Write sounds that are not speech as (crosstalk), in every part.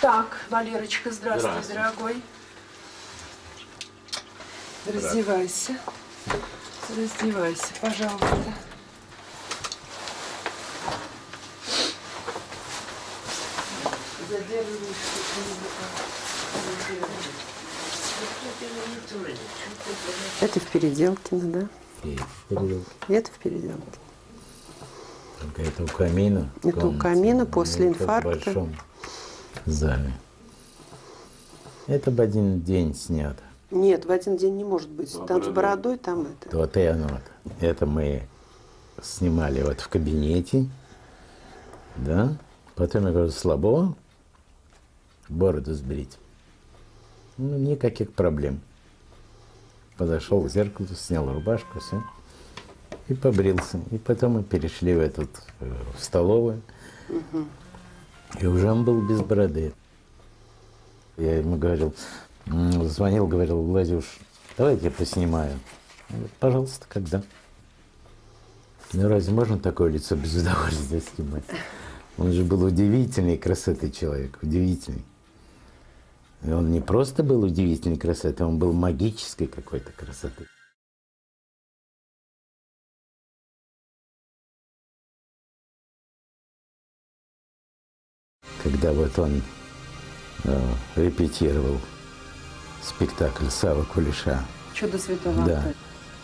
Так, Валерочка, здравствуй, Здравствуй. дорогой. Раздевайся. Раздевайся, пожалуйста. Это в Переделкино, да? И перевел. Это в Переделкино. Это у камина. Это у камина после это инфаркта. Большом зале. Это в один день снято. Нет, в один день не может быть. Там с бородой, там это. Вот и оно. Это мы снимали вот в кабинете. Да. Потом я говорю, слабо, бороду сбрить. Ну, никаких проблем. Подошел к зеркалу, снял рубашку, все. И побрился. И потом мы перешли в этот, э, в столовую. И уже он был без бороды. Я ему говорил, звонил, говорил, Владюш, давай я поснимаю. Говорит, Пожалуйста, когда? Ну разве можно такое лицо без удовольствия снимать? Он же был удивительной красоты человек, удивительный. И он не просто был удивительной красоты, он был магической какой-то красоты. Когда вот он э, репетировал спектакль Сава Кулиша, Чудо святого да. Антония.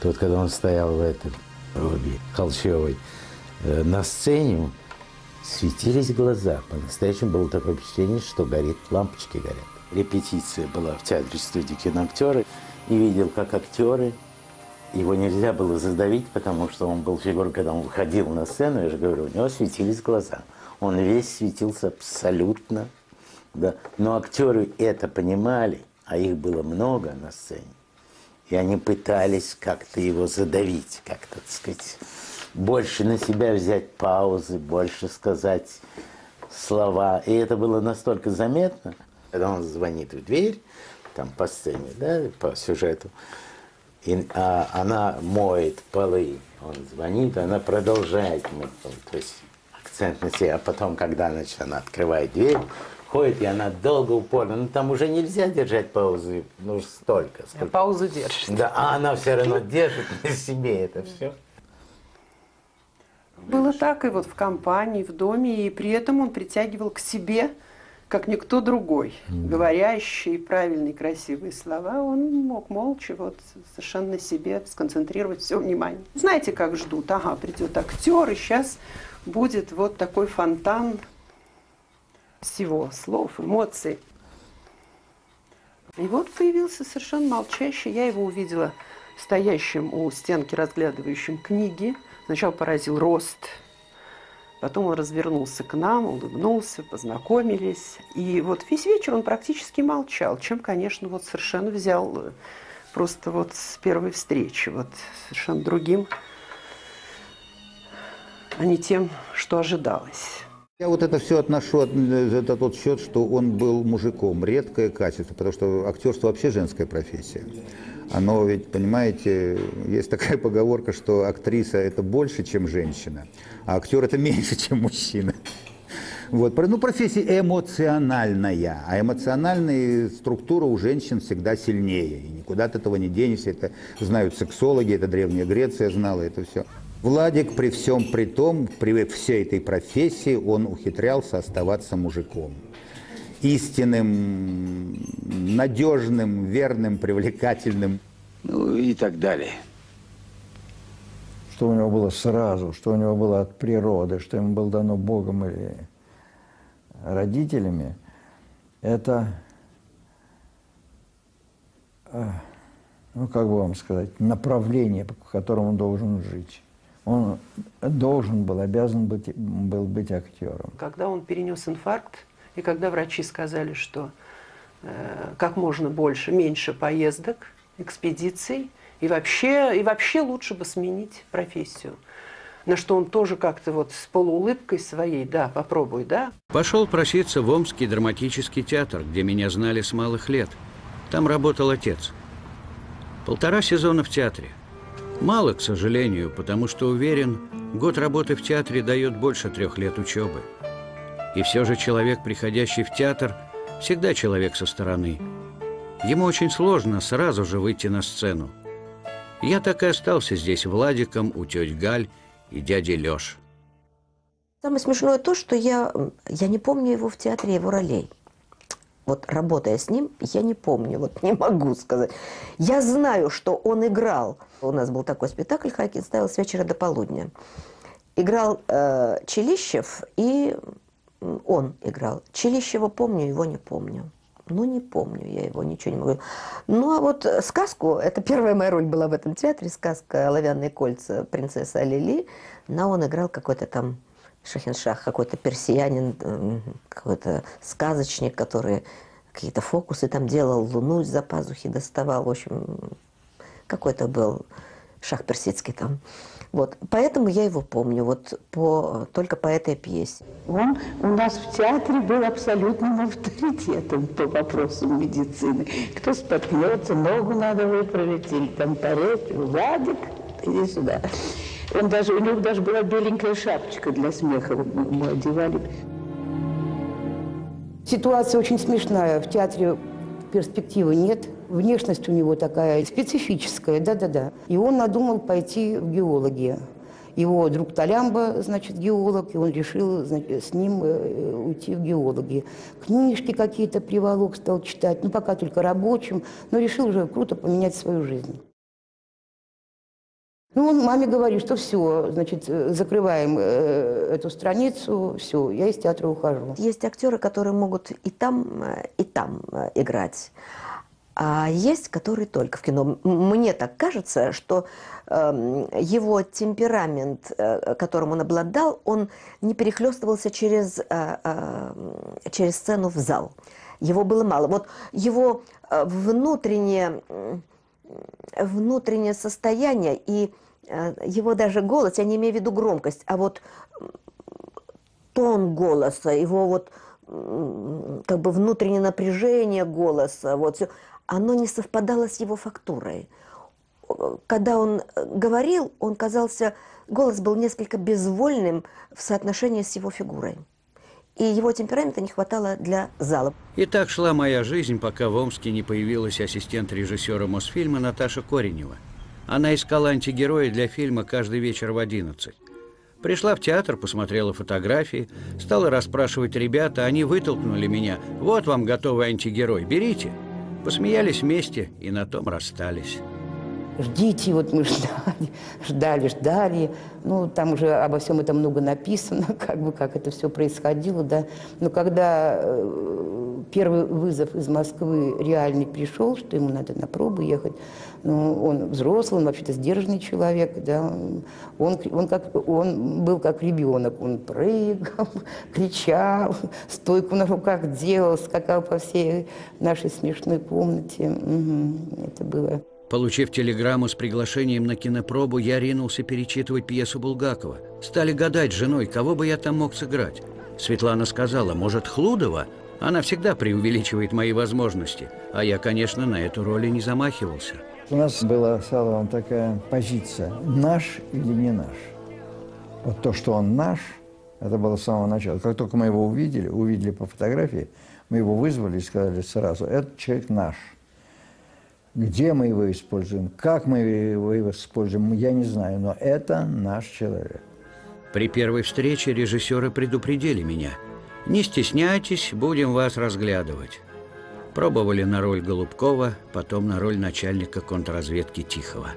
То вот когда он стоял в этой робе холщовой э, на сцене, светились глаза. По-настоящему было такое впечатление, что горит, лампочки горят. Репетиция была в театре студии киноактеры. И видел, как актеры, его нельзя было задавить, потому что он был фигурой, когда он выходил на сцену, я же говорю, у него светились глаза. Он весь светился абсолютно. Да. Но актеры это понимали, а их было много на сцене. И они пытались как-то его задавить, как-то, так сказать, больше на себя взять паузы, больше сказать слова. И это было настолько заметно, когда он звонит в дверь, там по сцене, да, по сюжету, и, а, она моет полы, он звонит, она продолжает мыть. То есть себе. А потом, когда значит, она открывает дверь, ходит, и она долго, упорно. Ну, там уже нельзя держать паузы, ну, столько. сколько. Паузу держишь. Да, а она все равно держит на себе это все. Было так и вот в компании, в доме, и при этом он притягивал к себе, как никто другой. Говорящие правильные, красивые слова, он мог молча вот совершенно на себе сконцентрировать все внимание. Знаете, как ждут? Ага, придет актер, и сейчас будет вот такой фонтан всего, слов, эмоций. И вот появился совершенно молчащий. Я его увидела стоящим у стенки, разглядывающим книги. Сначала поразил рост, потом он развернулся к нам, улыбнулся, познакомились. И вот весь вечер он практически молчал, чем, конечно, вот совершенно взял э, просто вот с первой встречи, вот совершенно другим, а не тем, что ожидалось. Я вот это все отношу от- это тот счет, что он был мужиком. Редкое качество, потому что актерство вообще женская профессия. Оно ведь, понимаете, есть такая (laughs) поговорка, что актриса это больше, чем женщина, а актер это меньше, чем мужчина. Вот. Ну, профессия эмоциональная, а эмоциональная структура у женщин всегда сильнее. И никуда от этого не денешься. Это знают сексологи, это Древняя Греция знала это все. Владик при всем при том, при всей этой профессии, он ухитрялся оставаться мужиком. Истинным, надежным, верным, привлекательным. Ну и так далее. что у него было сразу, что у него было от природы, что ему было дано Богом или родителями, это, э, ну как бы вам сказать, направление, по которому он должен жить. Он должен был, обязан быть, был быть актером. Когда он перенес инфаркт, и когда врачи сказали, что э, как можно больше, меньше поездок, экспедиций, и вообще, и вообще лучше бы сменить профессию. На что он тоже как-то вот с полуулыбкой своей, да, попробуй, да. Пошел проситься в Омский драматический театр, где меня знали с малых лет. Там работал отец. Полтора сезона в театре. Мало, к сожалению, потому что уверен, год работы в театре дает больше трех лет учебы. И все же человек, приходящий в театр, всегда человек со стороны. Ему очень сложно сразу же выйти на сцену. Я так и остался здесь Владиком у теть Галь и дяди Лёш. Самое смешное то, что я, я не помню его в театре, его ролей. Вот работая с ним, я не помню, вот не могу сказать. Я знаю, что он играл. У нас был такой спектакль, Хайкин ставил с вечера до полудня. Играл э, Челищев, и он играл. Челищева помню, его не помню. Ну, не помню, я его ничего не могу. Ну, а вот сказку, это первая моя роль была в этом театре, сказка «Оловянные кольца» принцесса Алили. Но он играл какой-то там Шахиншах, какой-то персиянин, какой-то сказочник, который какие-то фокусы там делал, луну из-за пазухи доставал. В общем, какой-то был шах персидский там. Вот. Поэтому я его помню, вот по, только по этой пьесе. Он у нас в театре был абсолютным авторитетом по вопросам медицины. Кто споткнется, ногу надо выправить, или там порезать, Владик, иди сюда. Он даже, у него даже была беленькая шапочка для смеха, мы одевали. Ситуация очень смешная. В театре перспективы нет. Внешность у него такая специфическая, да-да-да. И он надумал пойти в геологи. Его друг Талямба, значит, геолог, и он решил значит, с ним э, уйти в геологи. Книжки какие-то приволок стал читать, ну, пока только рабочим, но решил уже круто поменять свою жизнь. Ну, он маме говорит, что все, значит, э, закрываем э, эту страницу, все, я из театра ухожу. Есть актеры, которые могут и там, э, и там играть. А есть, которые только в кино. Мне так кажется, что э, его темперамент, которым он обладал, он не перехлестывался через, через сцену в зал. Его было мало. Вот его внутреннее внутреннее состояние и его даже голос, я не имею в виду громкость, а вот тон голоса, его вот как бы внутреннее напряжение голоса, вот все, оно не совпадало с его фактурой. Когда он э, говорил, он казался, голос был несколько безвольным в соотношении с его фигурой и его темперамента не хватало для зала. И так шла моя жизнь, пока в Омске не появилась ассистент режиссера Мосфильма Наташа Коренева. Она искала антигероя для фильма каждый вечер в 11. Пришла в театр, посмотрела фотографии, стала расспрашивать ребят, а они вытолкнули меня. «Вот вам готовый антигерой, берите». Посмеялись вместе и на том расстались ждите, вот мы ждали, ждали, ждали. Ну, там уже обо всем этом много написано, (laughs) как бы, как это все происходило, да. Но когда э, первый вызов из Москвы реальный пришел, что ему надо на пробу ехать, ну, он взрослый, он вообще-то сдержанный человек, да, он, он, как, он был как ребенок, он прыгал, (laughs) кричал, стойку на руках делал, скакал по всей нашей смешной комнате. Угу, это было Получив телеграмму с приглашением на кинопробу, я ринулся перечитывать пьесу Булгакова. Стали гадать с женой, кого бы я там мог сыграть. Светлана сказала, может, Хлудова? Она всегда преувеличивает мои возможности. А я, конечно, на эту роль и не замахивался. У нас была с Алловым такая позиция «наш или не наш». Вот то, что он наш, это было с самого начала. Как только мы его увидели, увидели по фотографии, мы его вызвали и сказали сразу, этот человек наш – где мы его используем, как мы его используем, я не знаю, но это наш человек. При первой встрече режиссеры предупредили меня. Не стесняйтесь, будем вас разглядывать. Пробовали на роль Голубкова, потом на роль начальника контрразведки Тихого.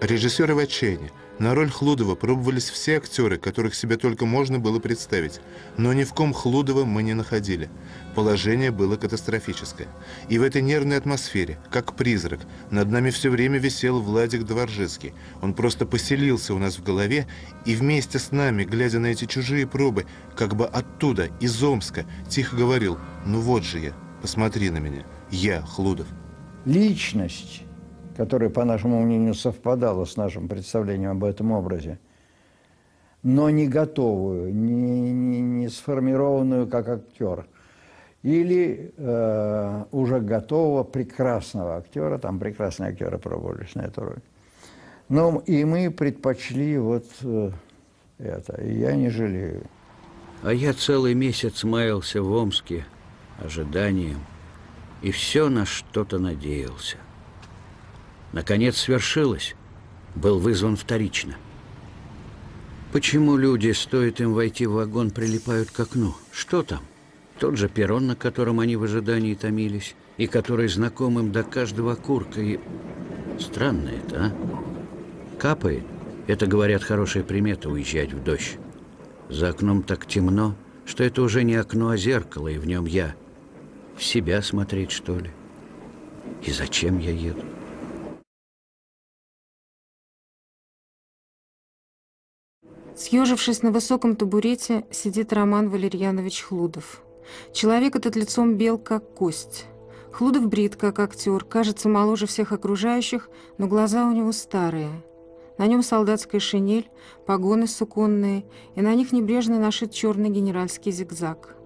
Режиссеры в отчаянии. На роль Хлудова пробовались все актеры, которых себе только можно было представить, но ни в ком Хлудова мы не находили. Положение было катастрофическое. И в этой нервной атмосфере, как призрак, над нами все время висел Владик Дворжецкий. Он просто поселился у нас в голове и вместе с нами, глядя на эти чужие пробы, как бы оттуда, из Омска, тихо говорил «Ну вот же я, посмотри на меня, я, Хлудов». Личность которая, по нашему мнению, совпадала с нашим представлением об этом образе, но не готовую, не, не, не сформированную как актер. Или э, уже готового прекрасного актера, там прекрасные актеры пробовались на эту роль. Ну, и мы предпочли вот э, это, и я не жалею. А я целый месяц маялся в Омске ожиданием и все на что-то надеялся. Наконец свершилось, был вызван вторично. Почему люди, стоит им войти в вагон, прилипают к окну? Что там? Тот же перрон, на котором они в ожидании томились, и который знаком им до каждого курка, и... Странно это, а? Капает. Это, говорят, хорошая примета уезжать в дождь. За окном так темно, что это уже не окно, а зеркало, и в нем я. В себя смотреть, что ли? И зачем я еду? Съежившись на высоком табурете, сидит Роман Валерьянович Хлудов. Человек этот лицом бел, как кость. Хлудов брит, как актер, кажется моложе всех окружающих, но глаза у него старые. На нем солдатская шинель, погоны суконные, и на них небрежно нашит черный генеральский зигзаг.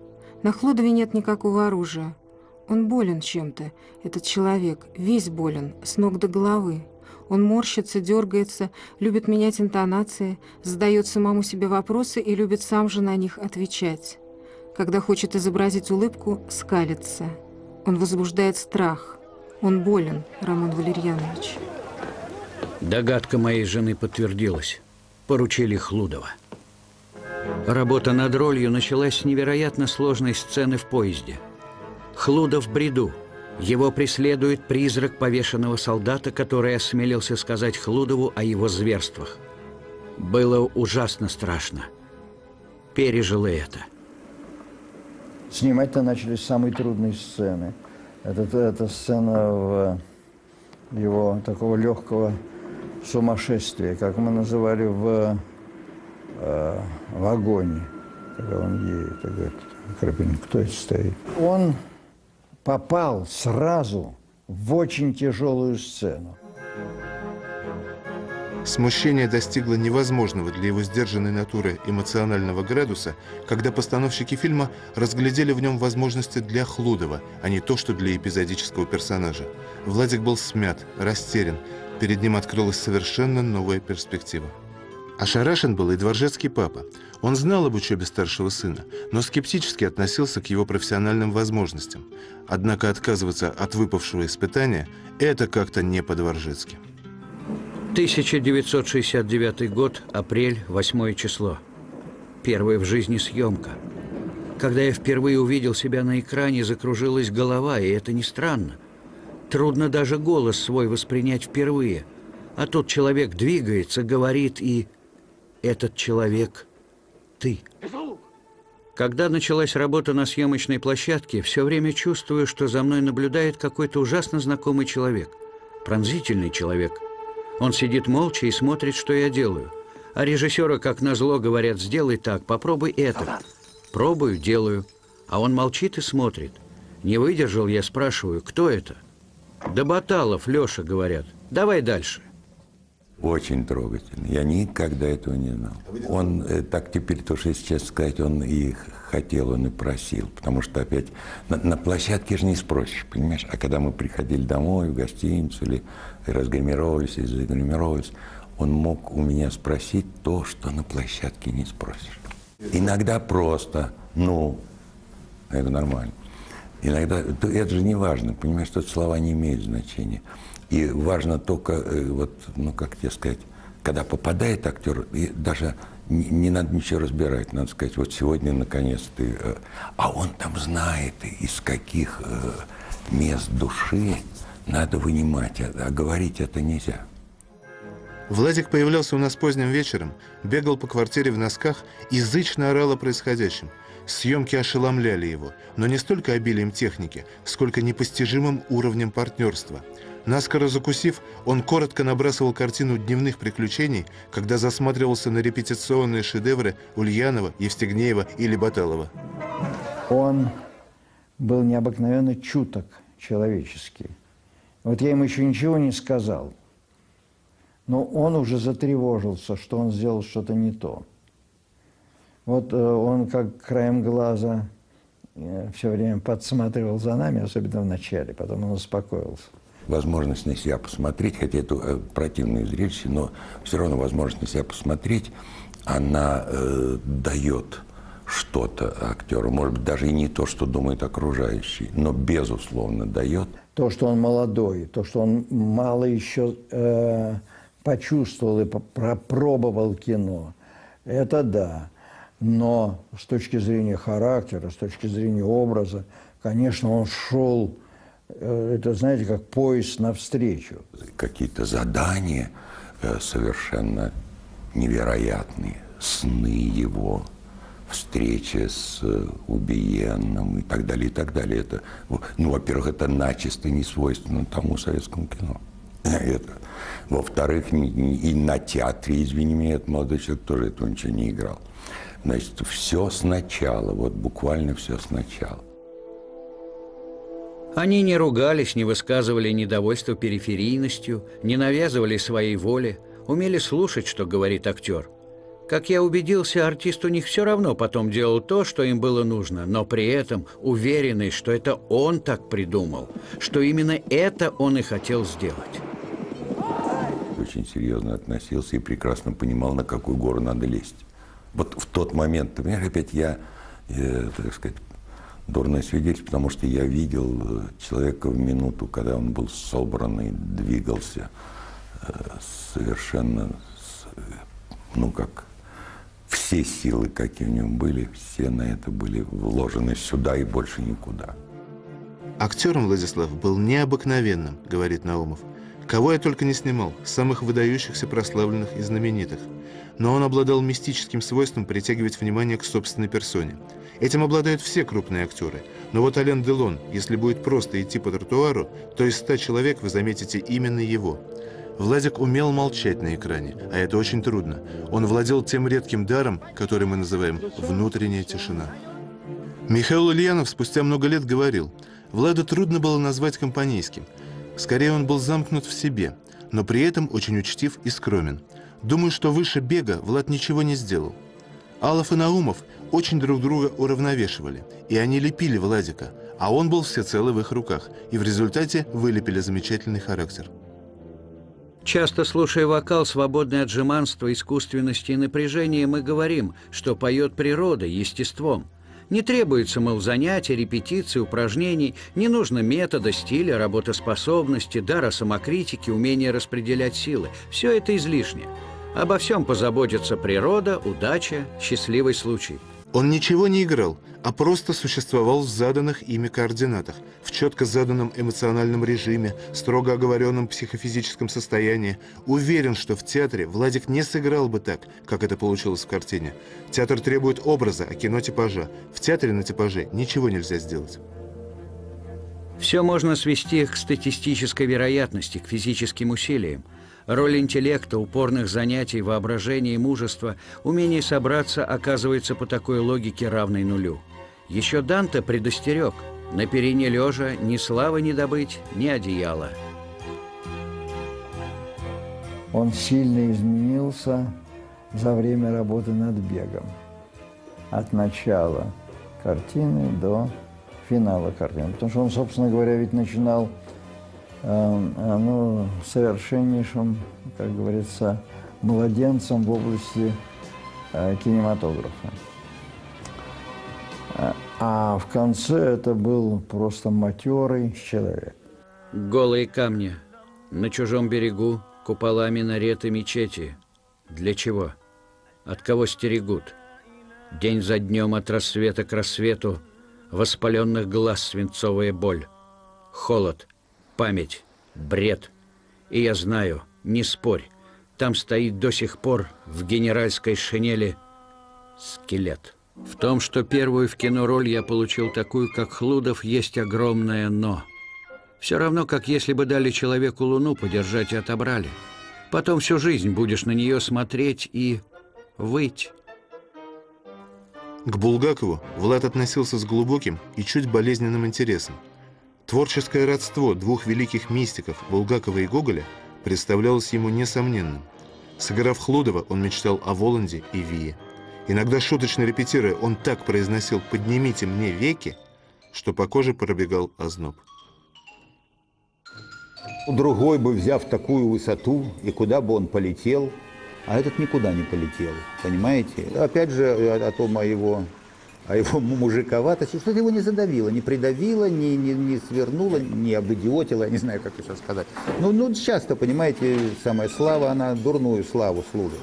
На Хлудове нет никакого оружия. Он болен чем-то, этот человек, весь болен, с ног до головы. Он морщится, дергается, любит менять интонации, задает самому себе вопросы и любит сам же на них отвечать. Когда хочет изобразить улыбку, скалится. Он возбуждает страх. Он болен, Роман Валерьянович. Догадка моей жены подтвердилась. Поручили Хлудова. Работа над ролью началась с невероятно сложной сцены в поезде. Хлудов в бреду – его преследует призрак повешенного солдата, который осмелился сказать Хлудову о его зверствах. Было ужасно страшно. Пережил это. Снимать-то начали с самой трудной сцены. Это, это сцена в его такого легкого сумасшествия, как мы называли в э, вагоне, когда он едет. Говорит, Крапин, кто это стоит? Он попал сразу в очень тяжелую сцену. Смущение достигло невозможного для его сдержанной натуры эмоционального градуса, когда постановщики фильма разглядели в нем возможности для Хлудова, а не то, что для эпизодического персонажа. Владик был смят, растерян. Перед ним открылась совершенно новая перспектива. Ошарашен был и дворжецкий папа. Он знал об учебе старшего сына, но скептически относился к его профессиональным возможностям. Однако отказываться от выпавшего испытания – это как-то не по-дворжецки. 1969 год, апрель, 8 число. Первая в жизни съемка. Когда я впервые увидел себя на экране, закружилась голова, и это не странно. Трудно даже голос свой воспринять впервые. А тут человек двигается, говорит и этот человек – ты. Когда началась работа на съемочной площадке, все время чувствую, что за мной наблюдает какой-то ужасно знакомый человек. Пронзительный человек. Он сидит молча и смотрит, что я делаю. А режиссера, как назло, говорят, сделай так, попробуй это. Пробую, делаю. А он молчит и смотрит. Не выдержал, я спрашиваю, кто это? Да Баталов, Леша, говорят. Давай дальше. Очень трогательно. Я никогда этого не знал. Он, э, так теперь то, что если честно сказать, он и хотел, он и просил. Потому что опять на, на площадке же не спросишь, понимаешь? А когда мы приходили домой, в гостиницу, или разгримировались, или загримировались, он мог у меня спросить то, что на площадке не спросишь. Иногда просто, ну, это нормально. Иногда, это же не важно, понимаешь, что слова не имеют значения. И важно только, э, вот, ну как тебе сказать, когда попадает актер, и даже не, не надо ничего разбирать, надо сказать, вот сегодня наконец ты, э, а он там знает, из каких э, мест души надо вынимать, а, а говорить это нельзя. Владик появлялся у нас поздним вечером, бегал по квартире в носках и зычно орал о происходящем. Съемки ошеломляли его, но не столько обилием техники, сколько непостижимым уровнем партнерства – Наскоро закусив, он коротко набрасывал картину дневных приключений, когда засматривался на репетиционные шедевры Ульянова, Евстигнеева или Баталова. Он был необыкновенно чуток человеческий. Вот я ему еще ничего не сказал, но он уже затревожился, что он сделал что-то не то. Вот э, он как краем глаза э, все время подсматривал за нами, особенно в начале, потом он успокоился возможность на себя посмотреть, хотя это э, противное зрелище, но все равно возможность на себя посмотреть, она э, дает что-то актеру, может быть, даже и не то, что думает окружающий, но безусловно дает. То, что он молодой, то, что он мало еще э, почувствовал и пропробовал кино, это да. Но с точки зрения характера, с точки зрения образа, конечно, он шел, это, знаете, как поезд навстречу. Какие-то задания э, совершенно невероятные, сны его, встреча с э, убиенным и так далее, и так далее. Это, ну, во-первых, это начисто не свойственно тому советскому кино. (laughs) Это. Во-вторых, и на театре, извини меня, этот молодой человек тоже этого ничего не играл. Значит, все сначала, вот буквально все сначала. Они не ругались, не высказывали недовольство периферийностью, не навязывали своей воли, умели слушать, что говорит актер – как я убедился, артист у них все равно потом делал то, что им было нужно, но при этом уверенный, что это он так придумал, что именно это он и хотел сделать. Очень серьезно относился и прекрасно понимал, на какую гору надо лезть. Вот в тот момент, например, опять я, я так сказать, дурной свидетель, потому что я видел э, человека в минуту, когда он был собран и двигался э, совершенно, ну как, все силы, какие в нем были, все на это были вложены сюда и больше никуда. Актером Владислав был необыкновенным, говорит Наумов. Кого я только не снимал, самых выдающихся, прославленных и знаменитых. Но он обладал мистическим свойством притягивать внимание к собственной персоне. Этим обладают все крупные актеры. Но вот Ален Делон, если будет просто идти по тротуару, то из ста человек вы заметите именно его – Владик умел молчать на экране, а это очень трудно. Он владел тем редким даром, который мы называем «внутренняя тишина». Михаил Ульянов спустя много лет говорил, Влада трудно было назвать компанейским. Скорее, он был замкнут в себе, но при этом очень учтив и скромен. Думаю, что выше бега Влад ничего не сделал. Алов и Наумов очень друг друга уравновешивали, и они лепили Владика, а он был всецело в их руках, и в результате вылепили замечательный характер. Часто слушая вокал, свободный от жеманства, искусственности и напряжения, мы говорим, что поет природа, естеством. Не требуется, мол, занятий, репетиций, упражнений, не нужно метода, стиля, работоспособности, дара самокритики, умения распределять силы. Все это излишне. Обо всем позаботится природа, удача, счастливый случай – он ничего не играл, а просто существовал в заданных ими координатах, в четко заданном эмоциональном режиме, строго оговоренном психофизическом состоянии. Уверен, что в театре Владик не сыграл бы так, как это получилось в картине. Театр требует образа, а кино типажа. В театре на типаже ничего нельзя сделать. Все можно свести к статистической вероятности, к физическим усилиям. Роль интеллекта, упорных занятий, воображения и мужества, умение собраться оказывается по такой логике равной нулю. Еще Данте предостерег «На перине лежа ни славы не добыть, ни одеяла». Он сильно изменился за время работы над бегом. От начала картины до финала картины. Потому что он, собственно говоря, ведь начинал ну, совершеннейшим, как говорится, младенцем в области э, кинематографа. Э, а в конце это был просто матерый человек. Голые камни на чужом берегу, купола минареты мечети. Для чего? От кого стерегут? День за днем от рассвета к рассвету воспаленных глаз свинцовая боль. Холод – память, бред. И я знаю, не спорь, там стоит до сих пор в генеральской шинели скелет. В том, что первую в кино роль я получил такую, как Хлудов, есть огромное «но». Все равно, как если бы дали человеку луну подержать и отобрали. Потом всю жизнь будешь на нее смотреть и выть. К Булгакову Влад относился с глубоким и чуть болезненным интересом – Творческое родство двух великих мистиков, Булгакова и Гоголя, представлялось ему несомненным. Сыграв Хлудова, он мечтал о Воланде и Вие. Иногда шуточно репетируя, он так произносил «поднимите мне веки», что по коже пробегал озноб. Другой бы, взяв такую высоту, и куда бы он полетел, а этот никуда не полетел, понимаете? Опять же, о, том о его а его мужиковатость, что-то его не задавило, не придавило, не, не, не свернуло, не обидиотило, я не знаю, как это сказать. Ну, ну, часто, понимаете, самая слава, она дурную славу служит.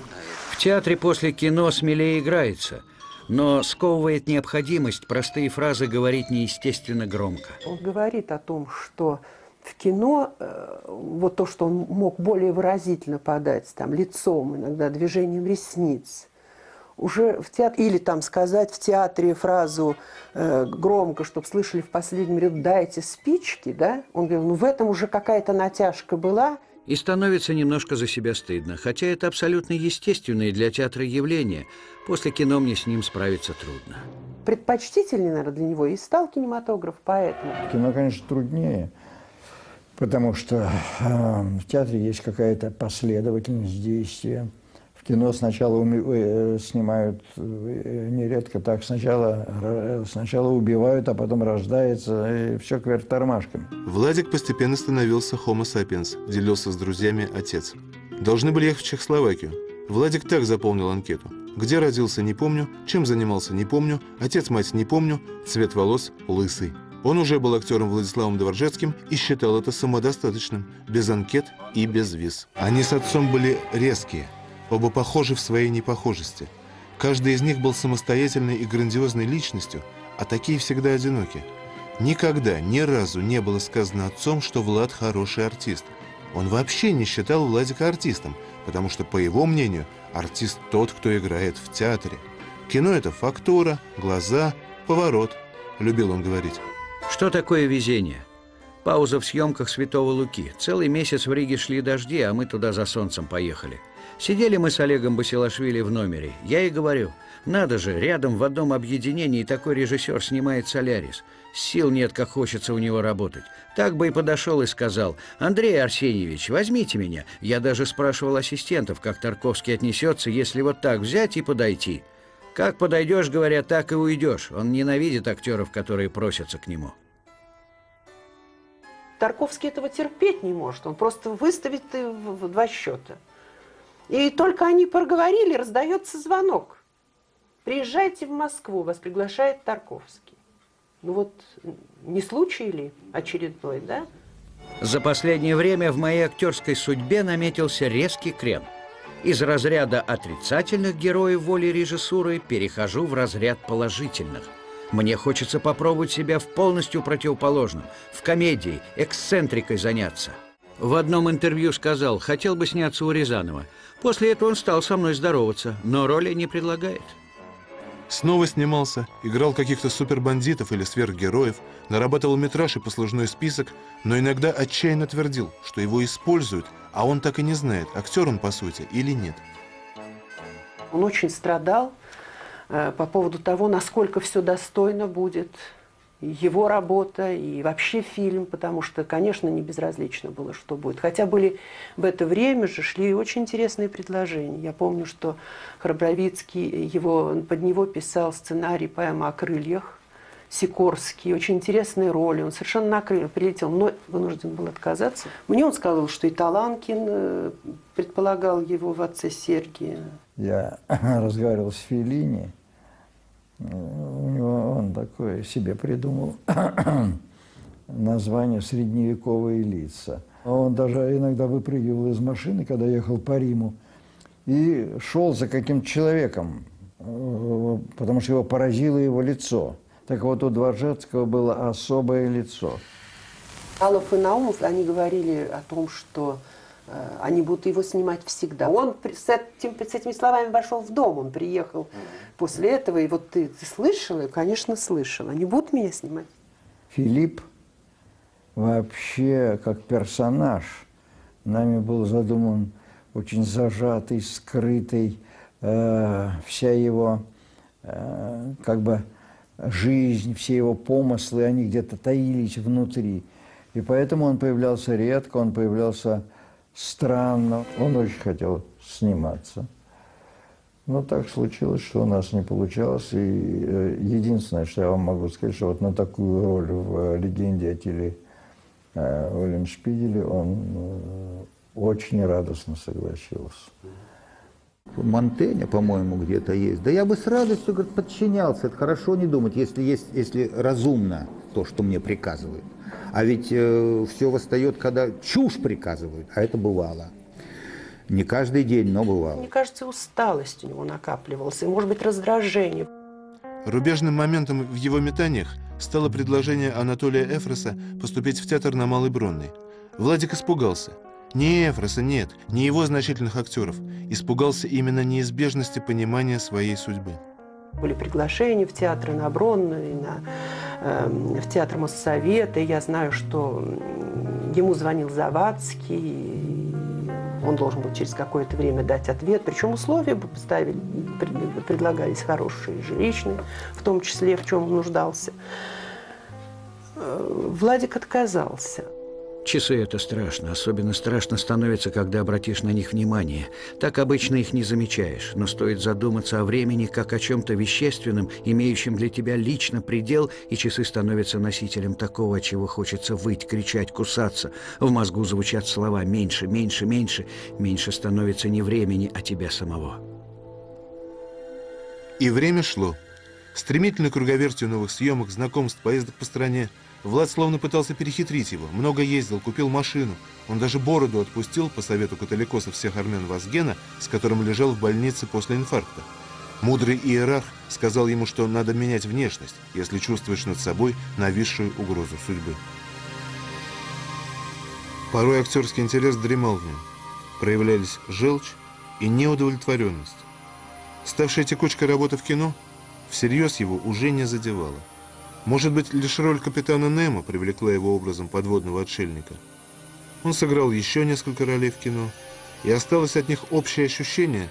В театре после кино смелее играется, но сковывает необходимость простые фразы говорить неестественно громко. Он говорит о том, что в кино э, вот то, что он мог более выразительно подать, там, лицом, иногда движением ресниц, уже в театре, или там сказать в театре фразу э, громко, чтобы слышали в последнем ряду «дайте спички», да, он говорил, ну в этом уже какая-то натяжка была. И становится немножко за себя стыдно, хотя это абсолютно естественное для театра явление. После кино мне с ним справиться трудно. Предпочтительнее, наверное, для него и стал кинематограф поэтому. Кино, конечно, труднее, потому что э, в театре есть какая-то последовательность действия кино сначала уми, э, снимают э, нередко так. Сначала, сначала убивают, а потом рождается, и все кверх тормашками. Владик постепенно становился homo sapiens, делился с друзьями отец. Должны были ехать в Чехословакию. Владик так заполнил анкету. Где родился, не помню, чем занимался, не помню, отец-мать не помню, цвет волос – лысый. Он уже был актером Владиславом Дворжецким и считал это самодостаточным, без анкет и без виз. Они с отцом были резкие – Оба похожи в своей непохожести. Каждый из них был самостоятельной и грандиозной личностью, а такие всегда одиноки. Никогда, ни разу не было сказано отцом, что Влад хороший артист. Он вообще не считал Владика артистом, потому что, по его мнению, артист тот, кто играет в театре. Кино – это фактура, глаза, поворот, любил он говорить. Что такое везение? Пауза в съемках «Святого Луки». Целый месяц в Риге шли дожди, а мы туда за солнцем поехали. Сидели мы с Олегом Басилашвили в номере. Я и говорю, надо же, рядом в одном объединении такой режиссер снимает «Солярис». Сил нет, как хочется у него работать. Так бы и подошел и сказал, «Андрей Арсеньевич, возьмите меня». Я даже спрашивал ассистентов, как Тарковский отнесется, если вот так взять и подойти. Как подойдешь, говорят, так и уйдешь. Он ненавидит актеров, которые просятся к нему. Тарковский этого терпеть не может. Он просто выставит в два счета. И только они проговорили, раздается звонок. Приезжайте в Москву, вас приглашает Тарковский. Ну вот, не случай ли очередной, да? За последнее время в моей актерской судьбе наметился резкий крен. Из разряда отрицательных героев воли режиссуры перехожу в разряд положительных. Мне хочется попробовать себя в полностью противоположном, в комедии, эксцентрикой заняться. В одном интервью сказал, хотел бы сняться у Рязанова – После этого он стал со мной здороваться, но роли не предлагает. Снова снимался, играл каких-то супербандитов или сверхгероев, нарабатывал метраж и послужной список, но иногда отчаянно твердил, что его используют, а он так и не знает, актер он по сути или нет. Он очень страдал э, по поводу того, насколько все достойно будет его работа и вообще фильм, потому что, конечно, не безразлично было, что будет. Хотя были в это время же шли очень интересные предложения. Я помню, что Храбровицкий, его, под него писал сценарий поэма о крыльях, Сикорский, очень интересные роли. Он совершенно на крыльях прилетел, но вынужден был отказаться. Мне он сказал, что и Таланкин э, предполагал его в отце Сергия. Я (clears throat) разговаривал с Филини, у него он такое себе придумал (clears throat) название «Средневековые лица». Он даже иногда выпрыгивал из машины, когда ехал по Риму, и шел за каким-то человеком, э, потому что его поразило его лицо. Так вот, у Дворжецкого было особое лицо. Алов и Наумов, они говорили о том, что они будут его снимать всегда. Он с, этим, с этими словами вошел в дом, он приехал после этого, и вот ты, ты слышала? Конечно, слышала. Они будут меня снимать? Филипп вообще как персонаж нами был задуман очень зажатый, скрытый, э, вся его э, как бы жизнь, все его помыслы, они где-то таились внутри. И поэтому он появлялся редко, он появлялся странно. Он очень хотел сниматься. Но так случилось, что у нас не получалось. И э, единственное, что я вам могу сказать, что вот на такую роль в «Легенде о теле» Уильям Шпигеле он э, очень радостно согласился. Монтеня, по-моему, где-то есть. Да я бы с радостью говорит, подчинялся. Это хорошо не думать, если, есть, если разумно то, что мне приказывают. А ведь э, все восстает, когда чушь приказывают, а это бывало. Не каждый день, но бывало. Мне кажется, усталость у него накапливалась, и, может быть, раздражение. Рубежным моментом в его метаниях стало предложение Анатолия Эфроса поступить в театр на Малой Бронной. Владик испугался. Не Эфроса, нет, не его значительных актеров. Испугался именно неизбежности понимания своей судьбы. Были приглашения в театры на Бронную, на, в театр Моссовета. Я знаю, что ему звонил Завадский, он должен был через какое-то время дать ответ. Причем условия бы поставили, предлагались хорошие, жилищные, в том числе, в чем он нуждался. Э, Владик отказался. Часы – это страшно. Особенно страшно становится, когда обратишь на них внимание. Так обычно их не замечаешь. Но стоит задуматься о времени, как о чем-то вещественном, имеющем для тебя лично предел, и часы становятся носителем такого, чего хочется выть, кричать, кусаться. В мозгу звучат слова «меньше, меньше, меньше». Меньше становится не времени, а тебя самого. И время шло. Стремительной круговертью новых съемок, знакомств, поездок по стране – Влад словно пытался перехитрить его. Много ездил, купил машину. Он даже бороду отпустил по совету католикосов всех армян Вазгена, с которым лежал в больнице после инфаркта. Мудрый иерарх сказал ему, что надо менять внешность, если чувствуешь над собой нависшую угрозу судьбы. Порой актерский интерес дремал в нем. Проявлялись желчь и неудовлетворенность. Ставшая текучкой работа в кино всерьез его уже не задевала. Может быть, лишь роль капитана Немо привлекла его образом подводного отшельника. Он сыграл еще несколько ролей в кино, и осталось от них общее ощущение,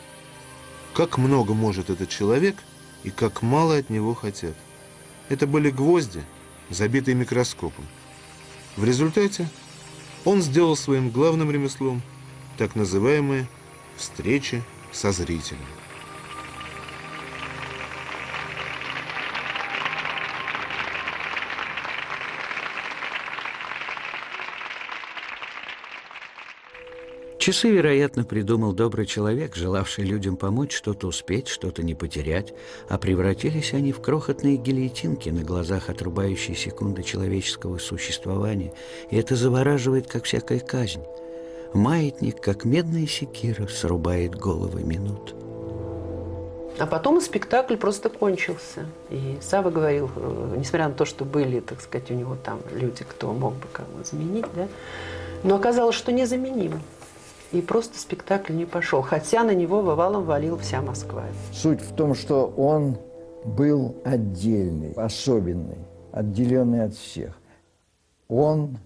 как много может этот человек и как мало от него хотят. Это были гвозди, забитые микроскопом. В результате он сделал своим главным ремеслом так называемые встречи со зрителем. Часы, вероятно, придумал добрый человек, желавший людям помочь что-то успеть, что-то не потерять, а превратились они в крохотные гильотинки на глазах отрубающей секунды человеческого существования, и это завораживает, как всякая казнь. Маятник, как медная секира, срубает головы минут. А потом спектакль просто кончился. И Сава говорил, э, несмотря на то, что были, так сказать, у него там люди, кто мог бы кого заменить, да, но оказалось, что незаменим. И просто спектакль не пошел, хотя на него вывалом валила вся Москва. Суть в том, что он был отдельный, особенный, отделенный от всех. Он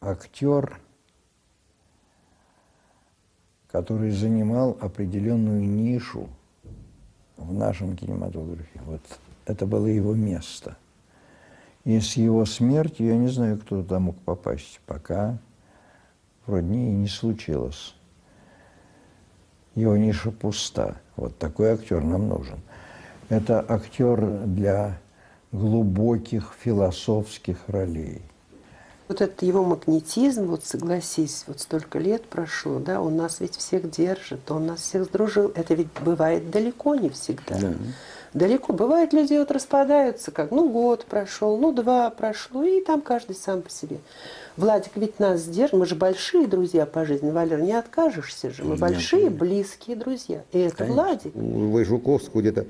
актер, который занимал определенную нишу в нашем кинематографе. Вот это было его место. И с его смертью я не знаю, кто туда мог попасть. Пока вроде и не случилось. Его ниша пуста. Вот такой актер нам нужен. Это актер для глубоких философских ролей. Вот этот его магнетизм, вот согласись, вот столько лет прошло, да, он нас ведь всех держит, он нас всех сдружил. Это ведь бывает далеко не всегда. Да. Далеко. Бывает, люди вот распадаются, как, ну, год прошел, ну, два прошло, и там каждый сам по себе. Владик ведь нас держит, мы же большие друзья по жизни, Валер, не откажешься же, мы Нет, большие, нет. близкие друзья. И это Конечно. Владик. Вы Жуковского где-то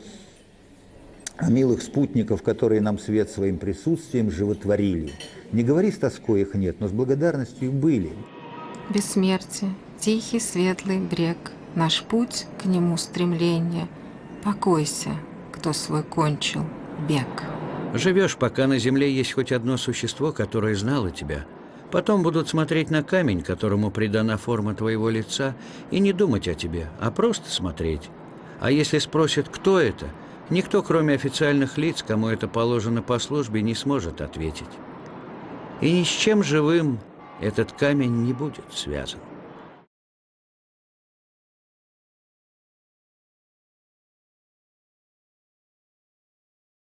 о милых спутников, которые нам свет своим присутствием животворили. Не говори с тоской их нет, но с благодарностью были. Бессмертие, тихий светлый брег, наш путь к нему стремление. Покойся, кто свой кончил бег. Живешь, пока на земле есть хоть одно существо, которое знало тебя – Потом будут смотреть на камень, которому придана форма твоего лица, и не думать о тебе, а просто смотреть. А если спросят, кто это, никто, кроме официальных лиц, кому это положено по службе, не сможет ответить. И ни с чем живым этот камень не будет связан.